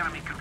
enemy controls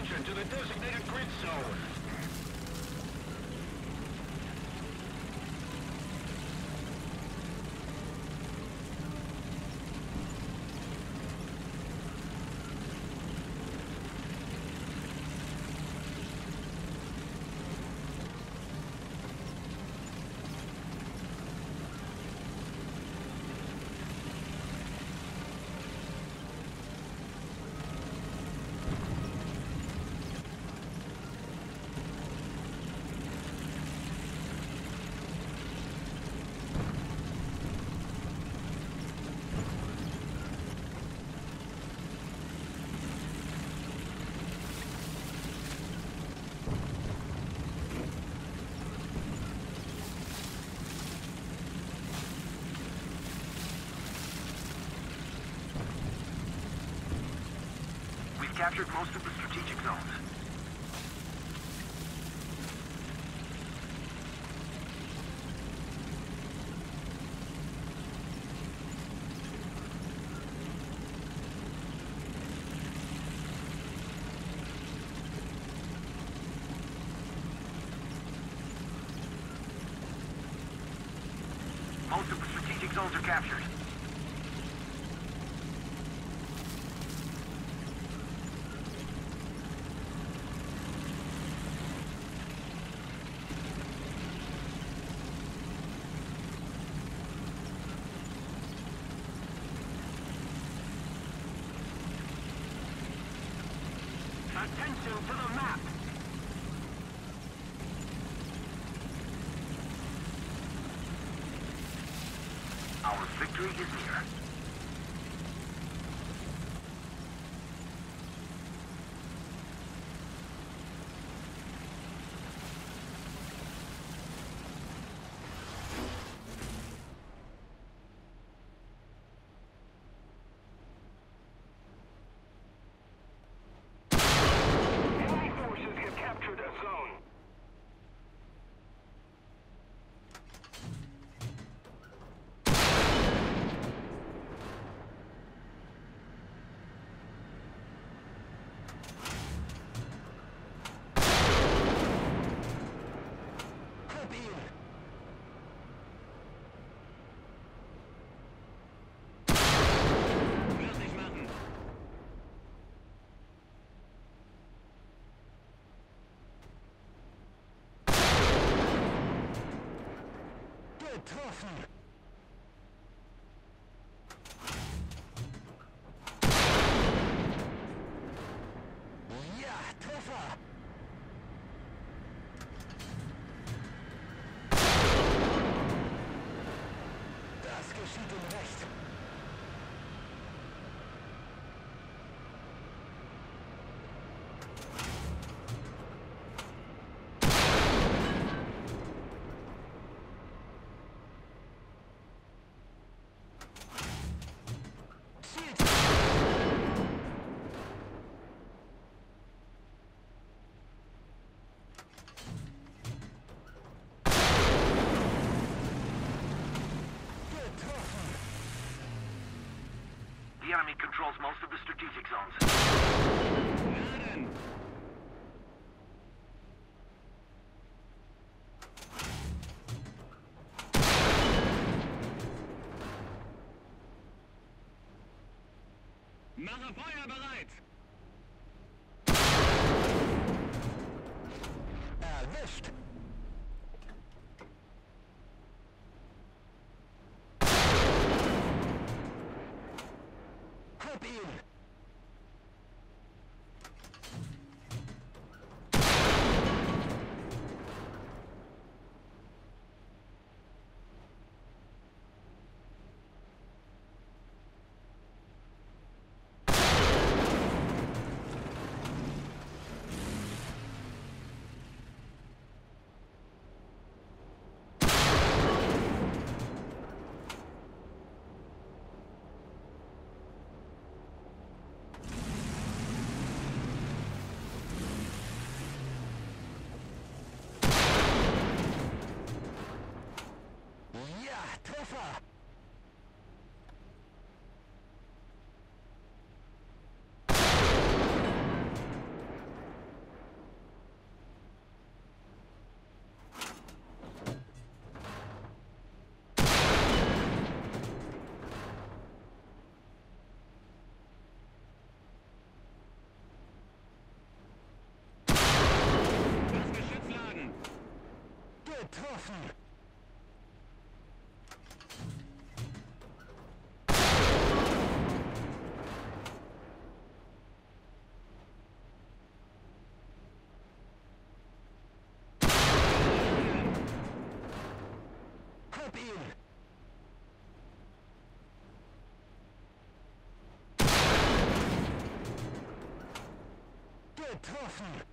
Attention to the designated grid zone. Captured most of the strategic zones. Most of the strategic zones are captured. Attention to the map. Our victory is near. Enemy forces have captured a zone. Clip ihn. Fertig machen. Getroffen. Enemy controls most of the strategic zones. tough.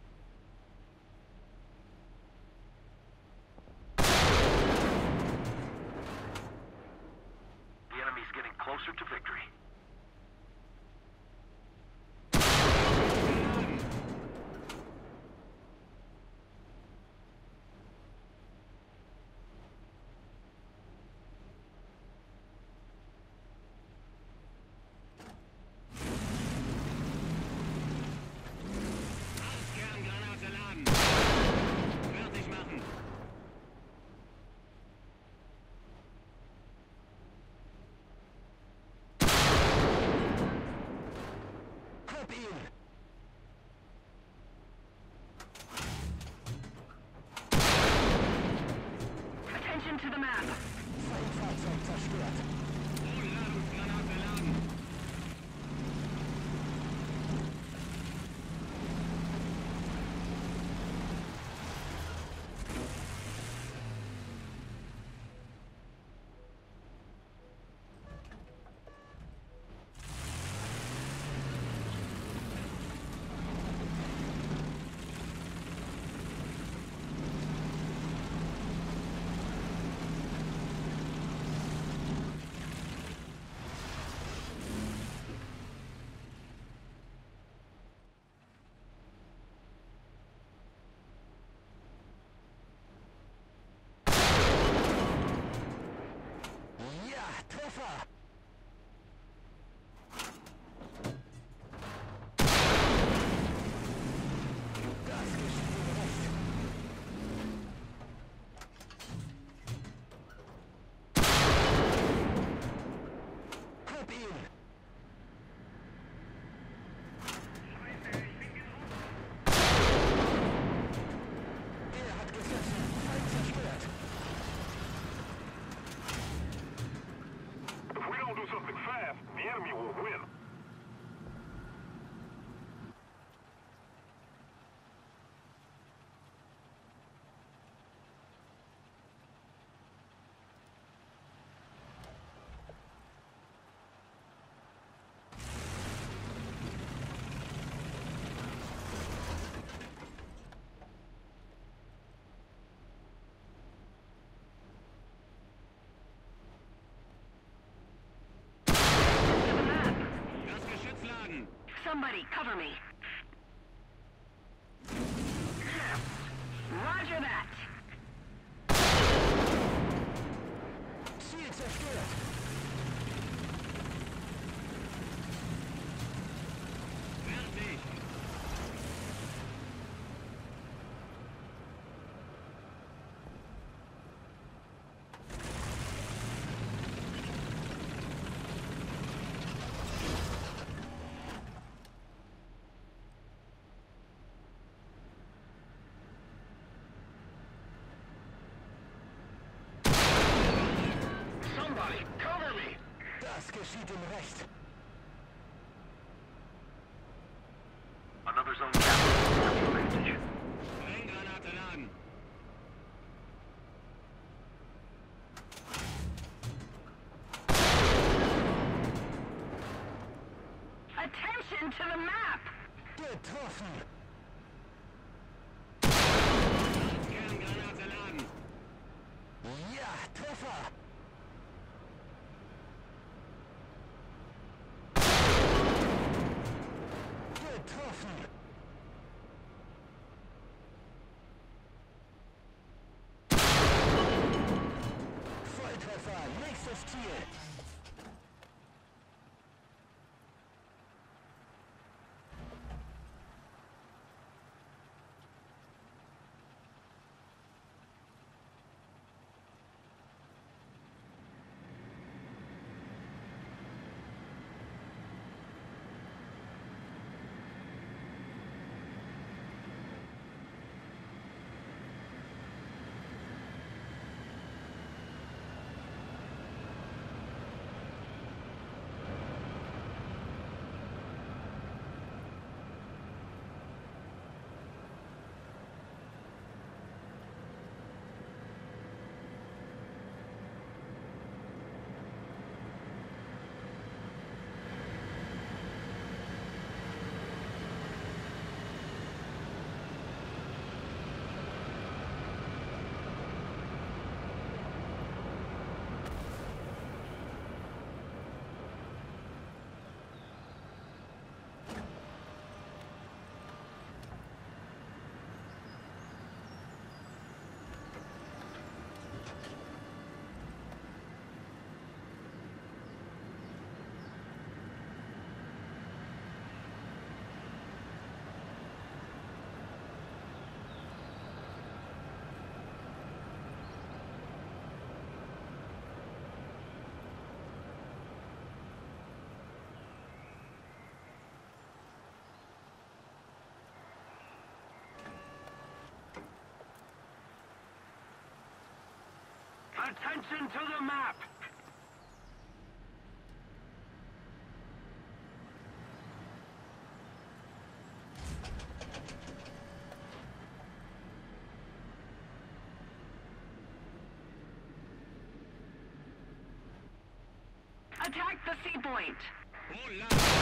Somebody, cover me. Proceed in rest. Another zone down. Attention to the map! Good! Assist here. Attention to the map! Attack the C point. Oh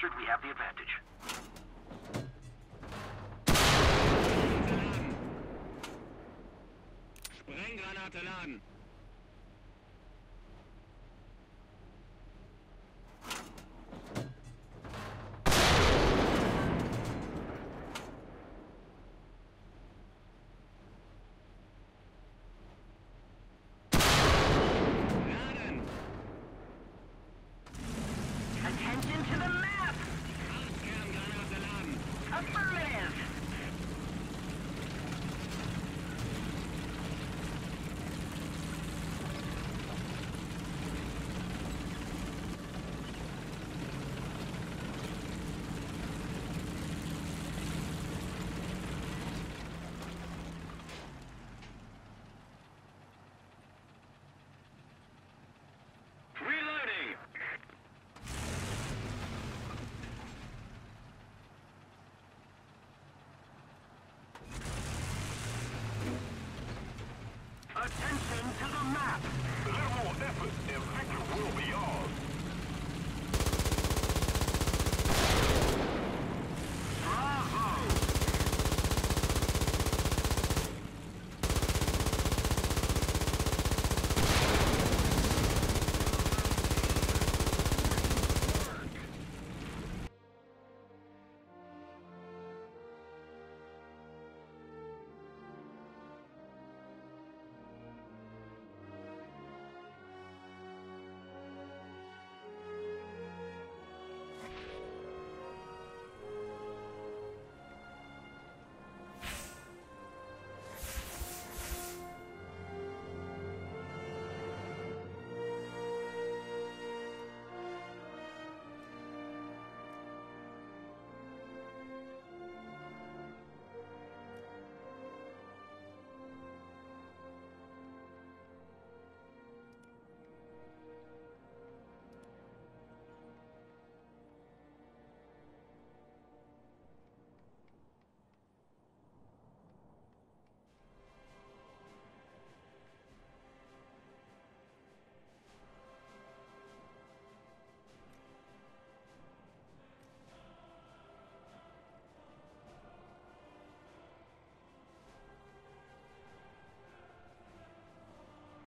captured, we have the advantage. Laden!